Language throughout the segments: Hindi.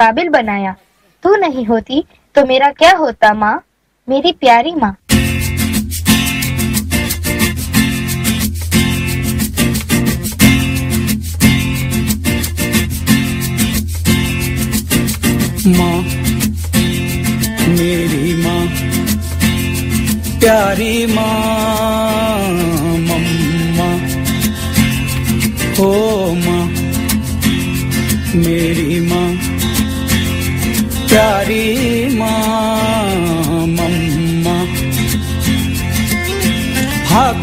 काबिल बनाया। तू नहीं होती तो मेरा क्या होता, माँ? मेरी प्यारी माँ। माँ, मेरी माँ, प्यारी माँ, मम्मा। ओ माँ, मेरी माँ।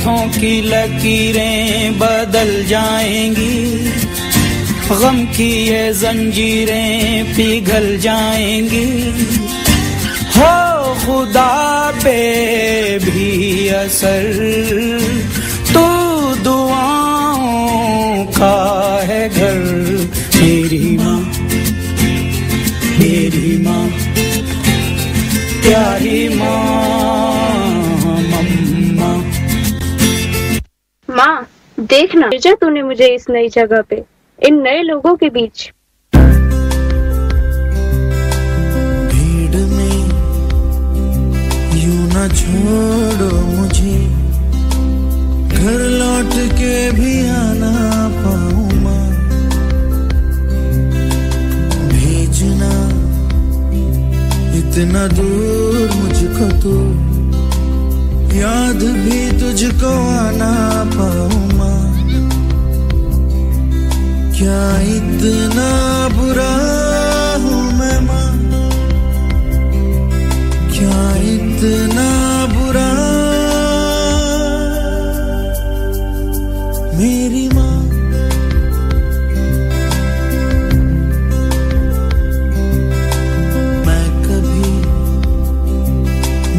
हाथों की लकीरें बदल जाएँगी। गम की ये जंजीरें पिघल जाएँगी। हो खुदा पे भी असर तो दुआओं का है घर। मेरी माँ मेरी माँ, प्यारी माँ। देखना। भेजा तूने मुझे इस नई जगह पे, इन नए लोगों के बीच। भीड़ में यूँ छोड़ो मुझे, घर लौट के भी आना पाऊँ माँ भेजना इतना दूर मुझको तू तो याद भी तुझको आना पाऊँगा क्या इतना बुरा हूँ मैं माँ? क्या इतना बुरा? मेरी माँ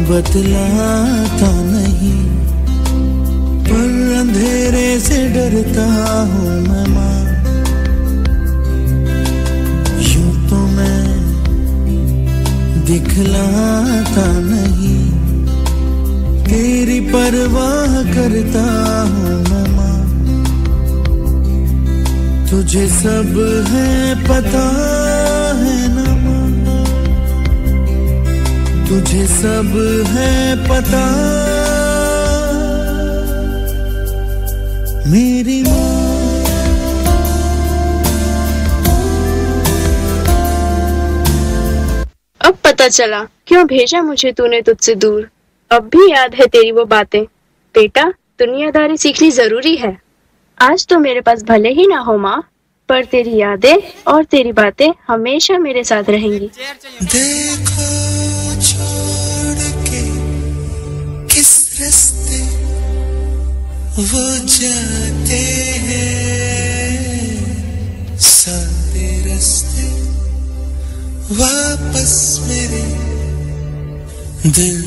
बतलाता नहीं, पर अंधेरे से डरता हूँ मैं माँ। यूँ तो मैं दिखलाता नहीं, तेरी परवाह करता हूँ मैं माँ। तुझे सब है पता। तुझे सब है पता। मेरी माँ। अब पता चला क्यों भेजा मुझे तूने तुझसे दूर? अब भी याद है तेरी वो बातें। बेटा दुनियादारी सीखनी ज़रूरी है। आज तो मेरे पास भले ही ना हो माँ पर तेरी यादें और तेरी बातें हमेशा मेरे साथ रहेंगी। देखो वो जाते हैं सारे रास्ते वापस मेरे दिल